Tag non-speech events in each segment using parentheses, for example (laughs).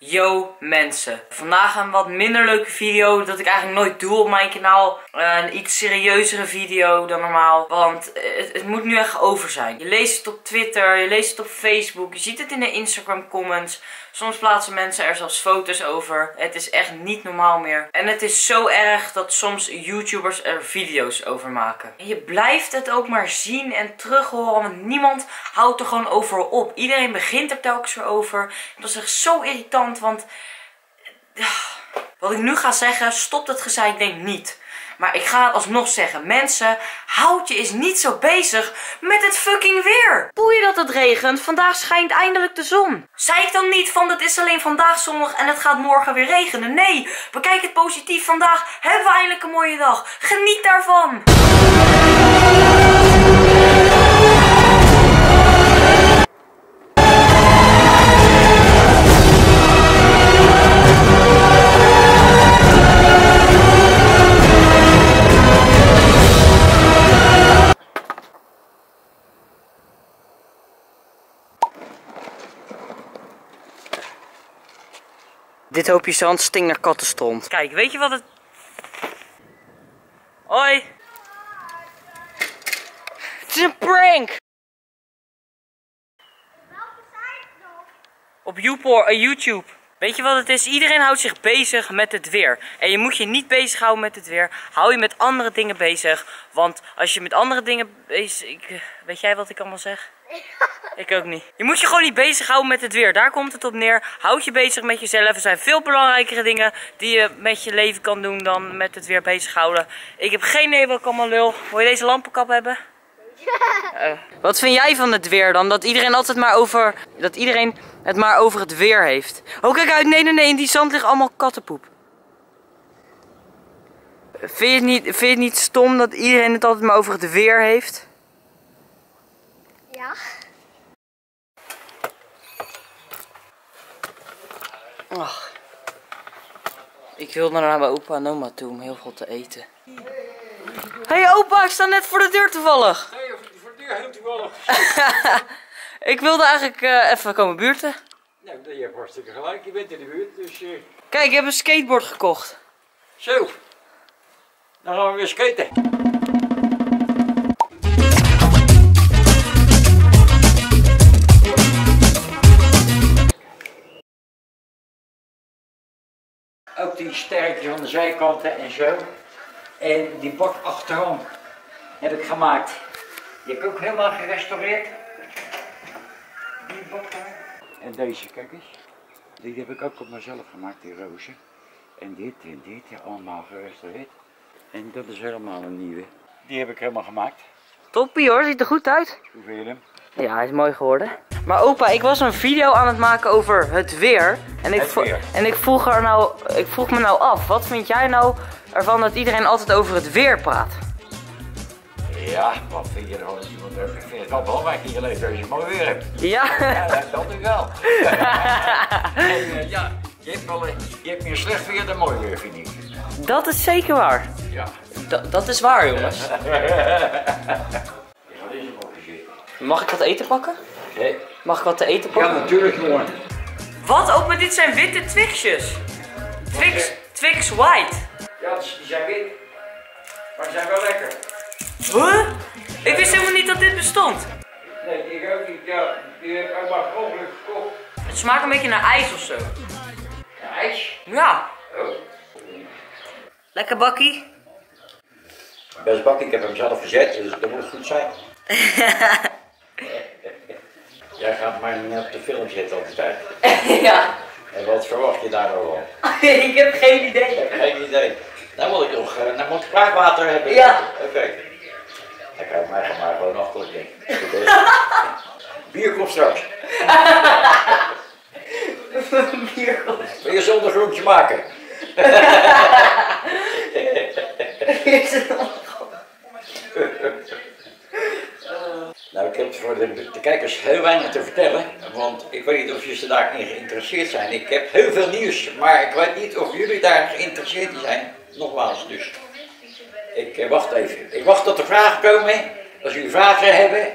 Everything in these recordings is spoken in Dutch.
Yo mensen, vandaag een wat minder leuke video dat ik eigenlijk nooit doe op mijn kanaal. Een iets serieuzere video dan normaal, want het, het, moet nu echt over zijn. Je leest het op Twitter, je leest het op Facebook, je ziet het in de Instagram comments. Soms plaatsen mensen er zelfs foto's over. Het is echt niet normaal meer. En het is zo erg dat soms YouTubers er video's over maken. En je blijft het ook maar zien en terughoren, want niemand houdt er gewoon over op. Iedereen begint er telkens weer over. Dat is echt zo irritant, want... Wat ik nu ga zeggen, stopt het gezeik denk niet. Maar ik ga het alsnog zeggen. Mensen, houd je eens niet zo bezig met het fucking weer. Je dat het regent? Vandaag schijnt eindelijk de zon. Zei ik dan niet van het is alleen vandaag zonnig en het gaat morgen weer regenen? Nee, bekijk het positief. Vandaag hebben we eindelijk een mooie dag. Geniet daarvan. Dit hoopje zand stinkt naar kattenstront. Kijk, weet je wat het... Hoi! Het is een prank! Op YouTube. Weet je wat het is? Iedereen houdt zich bezig met het weer. En je moet je niet bezighouden met het weer. Hou je met andere dingen bezig. Want als je met andere dingen bezig... Ik, weet jij wat ik allemaal zeg? (laughs) Ik ook niet. Je moet je gewoon niet bezighouden met het weer. Daar komt het op neer. Houd je bezig met jezelf. Er zijn veel belangrijkere dingen die je met je leven kan doen dan met het weer bezighouden. Ik heb geen idee wat ik allemaal lul. Wil je deze lampenkap hebben? Uh, (laughs) wat vind jij van het weer dan? Dat iedereen altijd maar over... Dat iedereen het maar over het weer heeft. Oh, kijk uit. Nee, nee, nee. In die zand ligt allemaal kattenpoep. Vind je, het niet, vind je het niet stom dat iedereen het altijd maar over het weer heeft? Ja. Ach. Ik wilde naar mijn opa en oma toe om heel veel te eten. Hé hey, opa, ik sta net voor de deur toevallig. Nee, voor de deur heel toevallig. (laughs) ik wilde eigenlijk uh, even komen buurten. Nou, je hebt hartstikke gelijk. Je bent in de buurt, dus... Uh... Kijk, ik heb een skateboard gekocht. Zo. Dan gaan we weer skaten. Ook die sterretjes aan de zijkanten en zo. En die bak achterom heb ik gemaakt. Die heb ik ook helemaal gerestaureerd. Die bak daar. En deze, kijk eens. Die heb ik ook op mezelf gemaakt, die rozen. En dit en dit, ja, allemaal gerestaureerd. En dat is helemaal een nieuwe. Die heb ik helemaal gemaakt. Toppie hoor, ziet er goed uit. Hoe vind je hem? Ja, hij is mooi geworden. Maar opa, ik was een video aan het maken over het weer. En ik, weer. En ik, vroeg, er nou, ik vroeg me nou af, wat vind jij nou ervan dat iedereen altijd over het weer praat? Ja, wat vind je er van iemand? Ik vind het wel belangrijk in je leven dat je mooi weer hebt. Ja? Ja, dat natuurlijk wel. (laughs) en, uh, ja, je hebt, wel, je hebt meer slecht weer dan mooi weer, vind ik. Dat is zeker waar. Ja. D dat is waar, (laughs) jongens. Mag ik wat eten pakken? Nee. Mag ik wat te eten pakken? Ja, natuurlijk jongen. Wat? Ook maar dit zijn witte Twixjes. Twix, Twix White. Ja, die zijn wit. Maar die zijn wel lekker. Huh? Ik wist helemaal niet dat dit bestond. Nee, ik ook niet. Ja, die heb ik maar mogelijk gekocht. Het smaakt een beetje naar ijs of zo. Ja, ijs? Ja. Oh. Lekker bakkie. Best bakkie, ik heb hem zelf gezet, dus dat moet goed zijn. (laughs) Jij gaat mij niet op de film zitten altijd. (laughs) ja. En wat verwacht je daar nou al? (laughs) ik heb geen idee. Geen idee. Dan moet ik nog, uh, dan moet ik kraakwater hebben. Ja. Oké. Okay. Dan krijg ik mij maar gewoon nog goed ding. Bier komt straks. (laughs) Bier komt Wil je zonder groentje maken? Voor de, de, kijkers heel weinig te vertellen, want ik weet niet of jullie daarin geïnteresseerd zijn. Ik heb heel veel nieuws, maar ik weet niet of jullie daar geïnteresseerd in zijn. Nogmaals dus. Ik eh, wacht even. Ik wacht tot er vragen komen. Als jullie vragen hebben,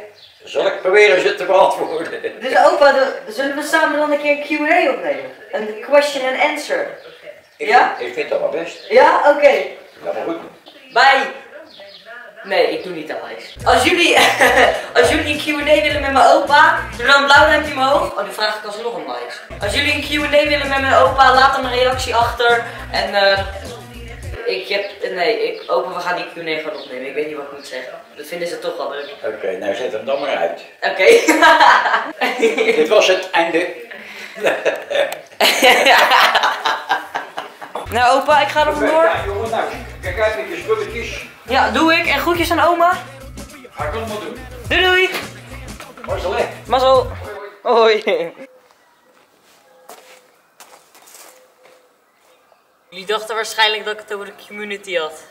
Zal ik proberen ze te beantwoorden? Dus opa, de- zullen we samen dan een keer een Q&A opnemen? Een question and answer. Ik, Ja? ik vind dat wel best. Ja? Oké. Ja, maar goed. Bij. Nee, ik doe niet lijst. Als jullie, (laughs) als jullie een Q&A willen met mijn opa, doe dan een blauw duimpje omhoog. Oh, nu vraag ik alsnog een lijst. Als jullie een Q&A willen met mijn opa, laat dan een reactie achter. En eh, ik heb, nee, ik, opa, we gaan die Q&A gewoon opnemen. Ik weet niet wat ik moet zeggen. Dat vinden ze toch wel leuk. Oké, nou zet hem dan maar uit. Oké. (laughs) Dit was het einde. (laughs) nou opa, ik ga er vandoor. Ja, jongen, nou, kijk uit met je spulletjes. Ja, doe ik. En groetjes aan oma. Ga ik allemaal doen. Doei doei. Hè? Mazzel. Hoi. Jullie dachten waarschijnlijk dat ik het over de community had.